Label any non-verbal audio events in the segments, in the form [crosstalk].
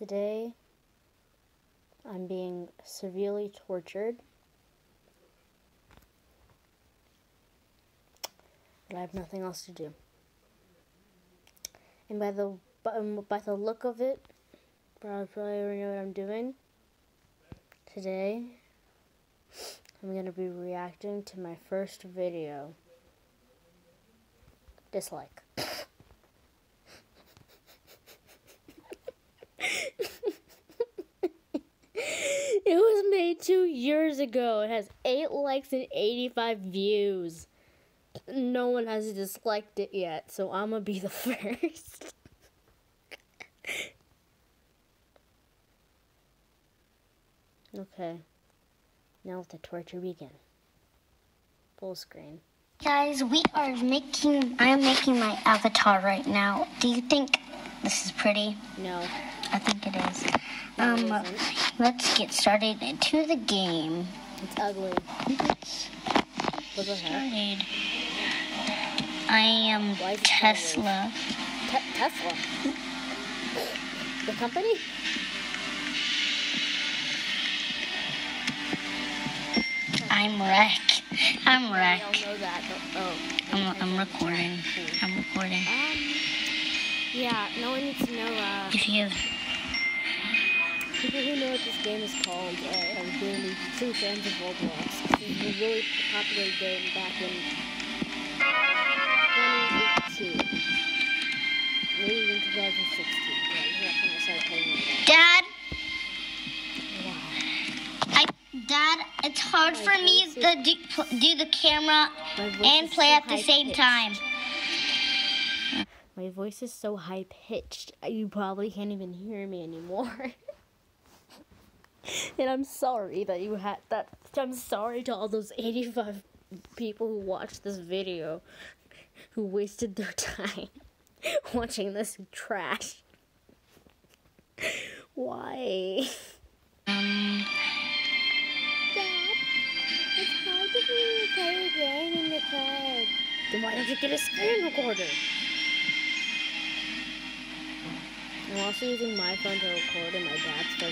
Today, I'm being severely tortured. But I have nothing else to do. And by the um, by the look of it, probably probably already know what I'm doing. Today, I'm gonna be reacting to my first video. Dislike. [laughs] It was made two years ago. It has eight likes and 85 views. No one has disliked it yet, so I'm gonna be the [laughs] first. okay. Now let the torture begin. Full screen. Guys, we are making, I am making my avatar right now. Do you think this is pretty? No. I think it is. Um, let's get started into the game. It's ugly. Her. Started. I am Why is it Tesla. Te- Tesla. The company? I'm Wreck. I'm I Wreck. don't know that. but- Oh. I'm, I'm recording. I'm recording. Um. Yeah. No one needs to know. Uh, If you have, people who know what this game is called uh, are really true fans of Roblox. This is a really popular game back in 2018, maybe even 2016. Yeah, when I started playing Roblox. Dad, Wow. I, Dad, it's hard My for me to do, do the camera and play so at the same high-pitched. time. My voice is so high pitched, you probably can't even hear me anymore. [laughs] and I'm sorry that you had that. I'm sorry to all those 85 people who watched this video who wasted their [laughs] time watching this trash. Why? Dad, it's hard to in the. Then why don't you get a screen recorder? I'm also using my phone to record and my dad's phone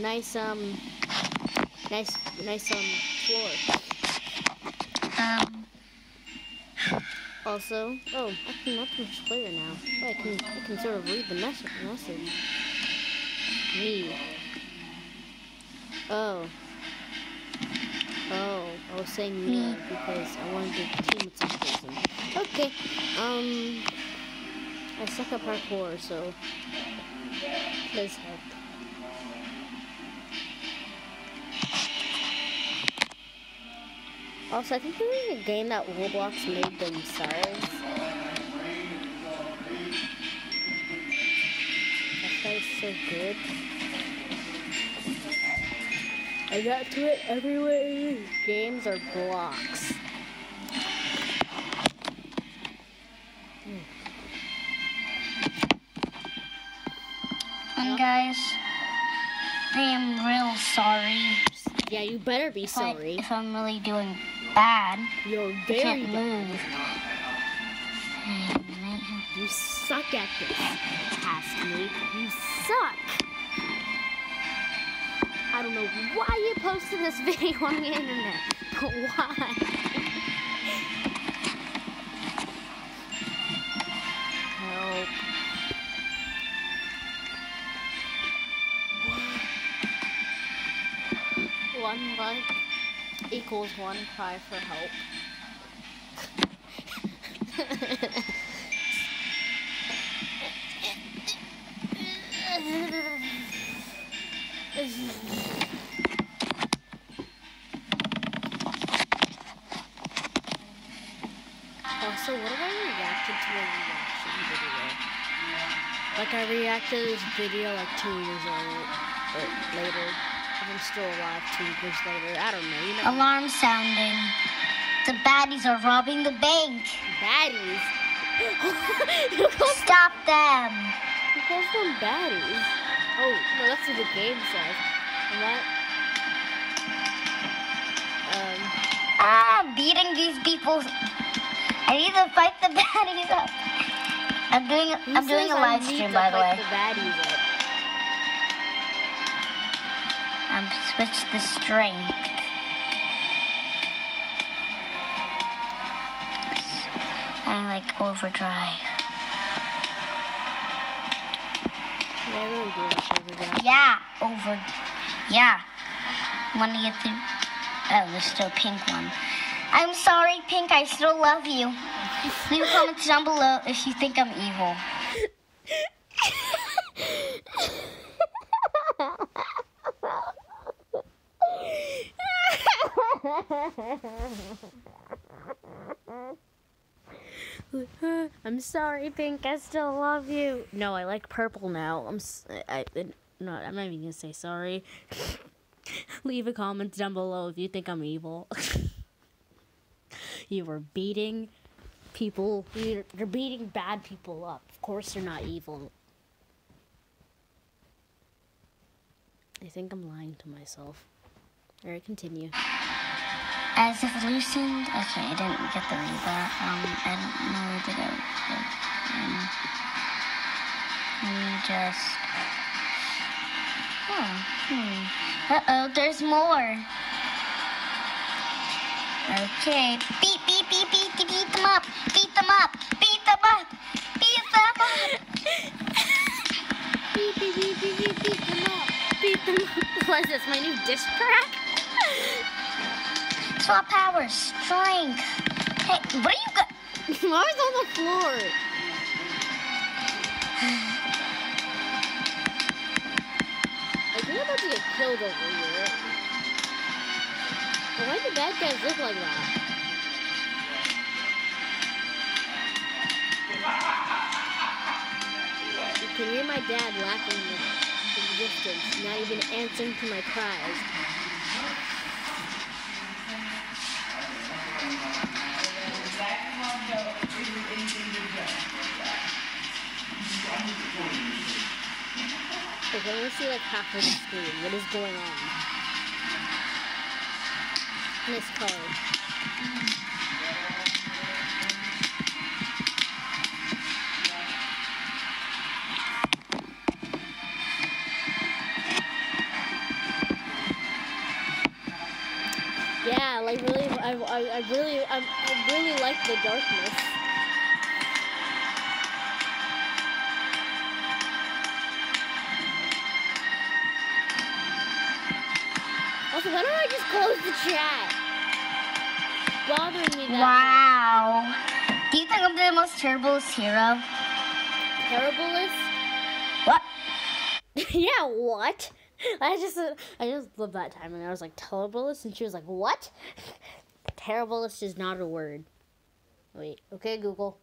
nice um, nice, nice um floor. um, Also, oh, I can not much clearer now. Oh, I can, I can sort of read the message. Message. Me. Oh. Oh, I was saying me because I wanted to team with some person. Okay. Um, I suck at parkour, so please help. Also, I think there was a game that Roblox made themselves. That guy's so good. I got to it everywhere. Games are blocks. and guys, I am real sorry. Yeah, you better be If I- sorry. If I'm really doing bad, You're I very can't bad. move. You suck at this, me. You suck. I don't know why you posted this [laughs] video on the internet. But why? Equals one cry for help. Also, what if I reacted to a reaction video? Like I reacted to this video like two years old, or later. If I'm still alive two years later, I don't know. You know, Alarm sounding. The baddies are robbing the bank. baddies. [laughs] Stop them. who calls them baddies? Oh, no, that's what the game says. And that. Uh, getting these people. I need to fight the [laughs] baddies up. I'm doing. Who I'm doing a live stream, by the way. The switch the strength. I like overdrive. Yeah, over. Yeah. Want to get through? Oh, there's still a pink one. I'm sorry, Pink. I still love you. Leave comments down below if you think I'm evil. [laughs] I'm sorry, Pink. I still love you. No, I like purple now. I'm. I. I no, I'm not even gonna say sorry. [laughs] Leave a comment down below if you think I'm evil. [laughs] you were beating people. You're, you're beating bad people up. Of course, you're not evil. I think I'm lying to myself. Alright, continue. As if loosened. Okay, I didn't get the read that. Um, I don't know where to go. Um, let me just. Oh, hmm. Uh oh, there's more. Okay. Beat, beat, beat, beat, beat, beat them up. Beat them up. Beat them up. Beat them up. Beep, beep, beep, beep, beat, beat them up. Beat them up. What is [laughs] [laughs] this, my new disc track? Swap powers. Strength. Hey, what are you got? Mars [laughs] on the floor. I think I'm about to get killed over here. Why do bad guys look like that? You can hear my dad laughing in the distance, not even answering to my cries. I want to see like half of the screen. What is going on? Nice color. Yeah, like really, I, I, I really, I, I really like the darkness. Chat? Bothering me that Wow. Do you think I'm the most terriblest hero? much. Terriblest? What? [laughs] yeah, what? I just, I just love that time, and I was like, terriblest, and she was like, what? [laughs] Terriblest is not a word. Wait, okay, Google.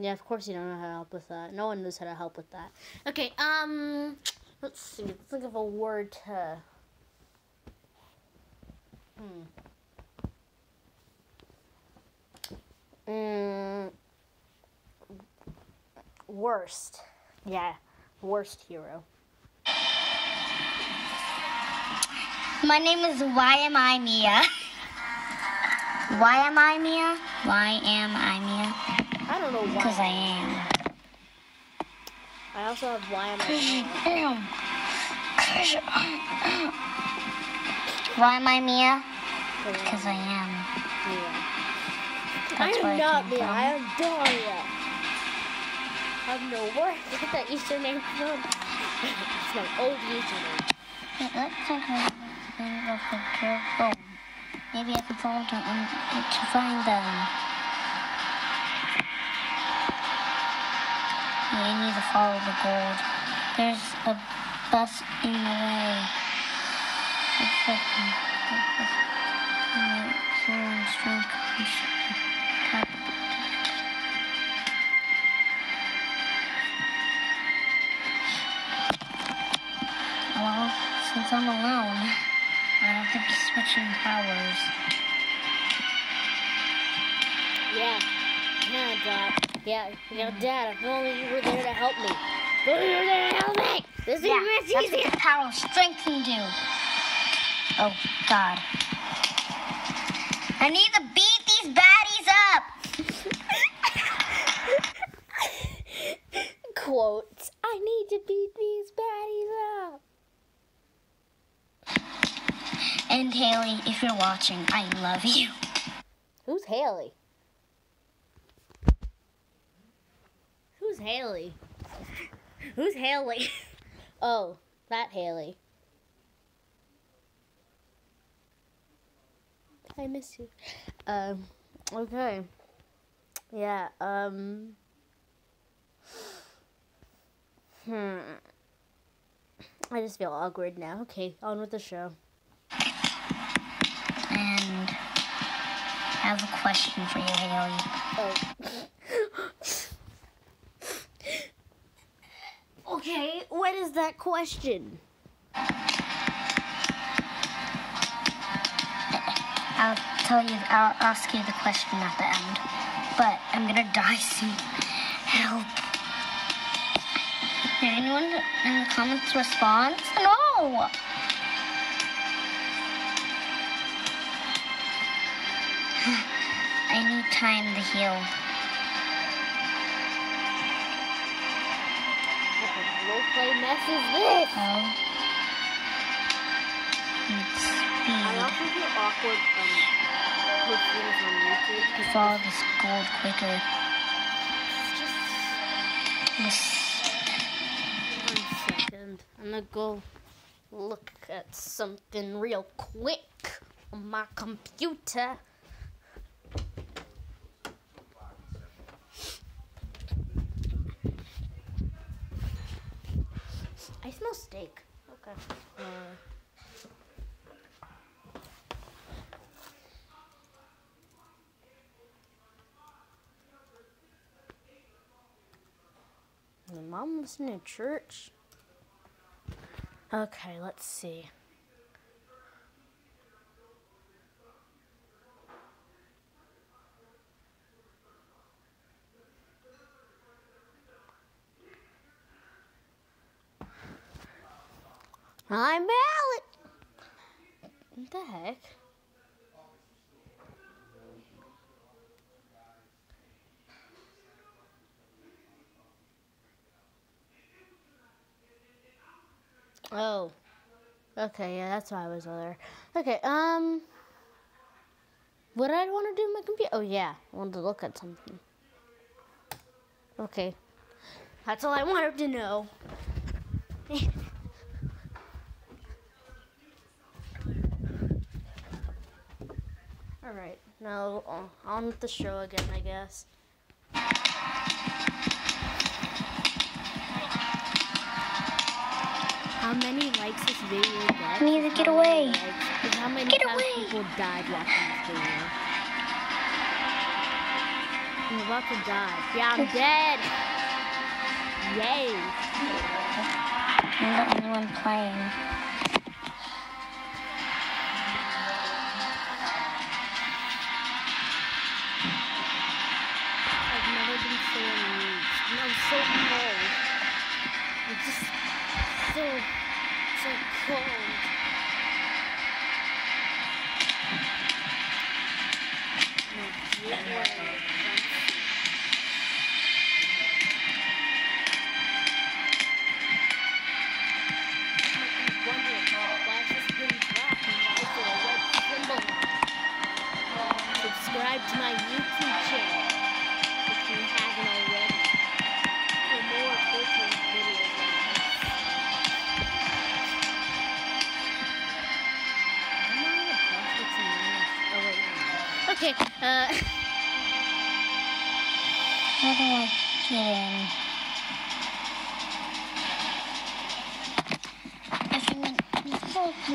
Yeah, of course you don't know how to help with that. No one knows how to help with that. Okay, um, let's see. Let's think of a word to. Hmm. Mm, worst. Yeah, worst hero. My name is Why Am I Mia? Why am I Mia? Why am I Mia? I don't know why. Because I am. I also have why am I? am. Why am I Mia? Because I am. I where I am not Mia. from. I am Daria. I have no word. [laughs] Get that username from. [laughs] it's my old username. Wait, let's talk about the thing of the pure gold. Maybe I can follow um, to find them. Yeah, I need to follow the gold. There's a bus in the way. Yeah. Yeah, yeah, Dad. If only you were there to help me. If only you were there to help me. This Yeah, is that's easy. what the power of strength can do. Oh, God. I need to beat these baddies up. [laughs] Quotes. I need to beat these baddies up. And Haley, if you're watching, I love you. Who's Haley? Who's Haley? Who's Haley? [laughs] oh, that Haley. I miss you. Um, okay. Yeah, um. Hmm. I just feel awkward now. Okay, on with the show. And I have a question for you, Haley. Oh. [laughs] okay, what is that question? I'll tell you, I'll ask you the question at the end. But I'm gonna die soon. Help. Did anyone in the comments respond? No! [sighs] I need time to heal. Roleplay mess is this? Oh. Need I also feel awkward um posting this on YouTube because Fall this gold quicker. it's just one second. I'm gonna go look at something real quick on my computer. I smell steak. Okay. Uh, mom listening to church. Okay, let's see. I'm Alec. What the heck? Oh. Okay, yeah, that's why I was there. Okay, um. What I want to do my computer? Oh, yeah, I wanted to look at something. Okay. That's all I wanted to know. Alright, now uh, on with the show again, I guess. How many likes this video gets? I need to get away. likes- how many Get away. people died watching this video. I'm about to die. Yeah, I'm dead. Yay. I'm the only one playing. And why is there a red symbol on it? Subscribe to my YouTube channel you haven't already for more? Oh. Okay, uh, get in?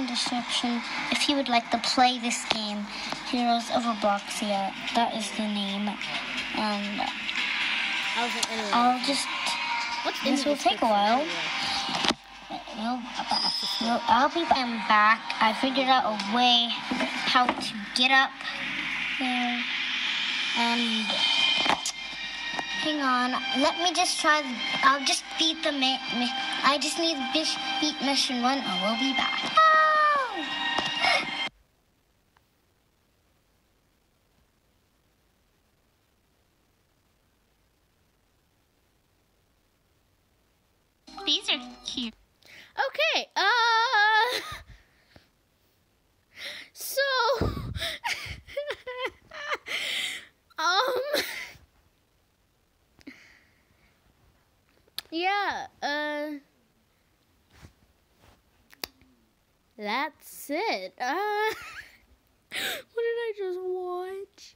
Description, if you would like to play this game, Heroes of Robloxia, that is the name. And I was anyway. I'll just, this will take a while. well, well, I'll be I'm back. I figured out a way how to get up there. And hang on, let me just try. I'll just beat the I just need to beat mission one, and we'll be back. These are cute. Okay, uh. [laughs] So. [laughs] um. Yeah, uh. That's it. Uh. [laughs] what did I just watch?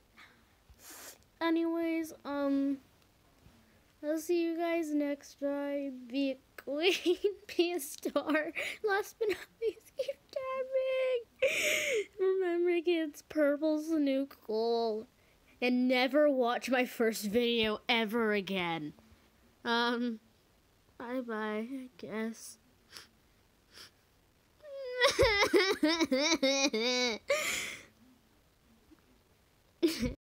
Anyways, um. I'll see you guys next time. Be queen, [laughs] be a star. Last but not least, keep tapping. Remember, kids, purple's the new goal. And never watch my first video ever again. Um, bye bye, I guess. [laughs]